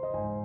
you